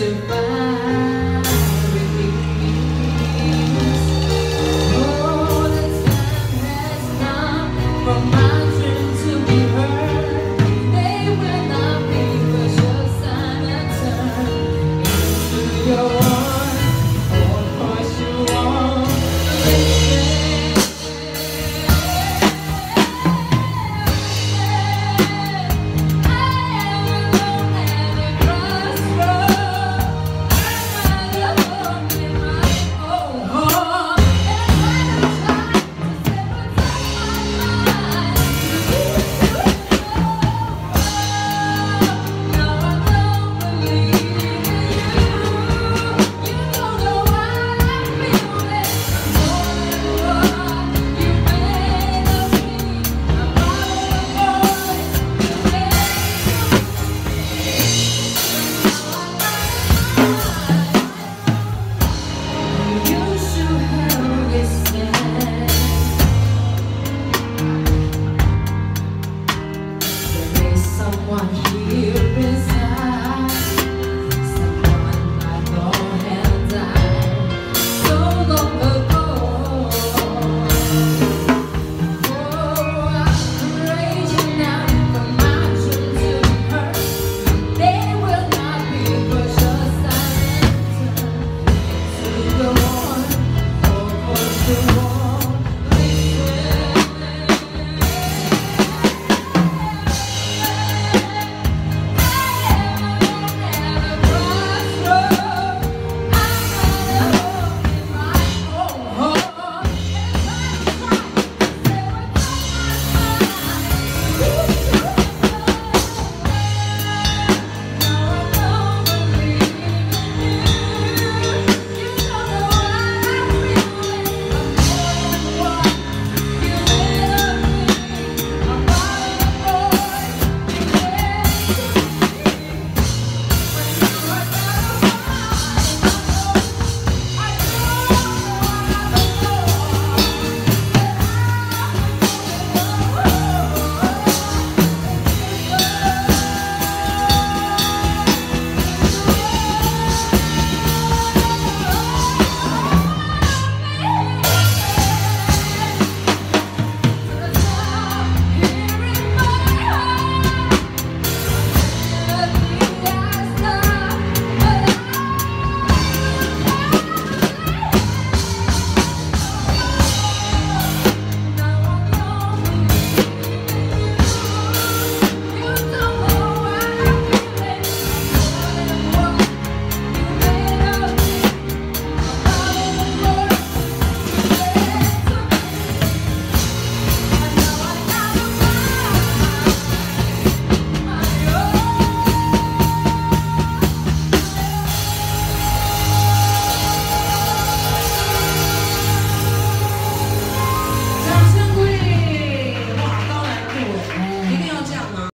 survive. 给我。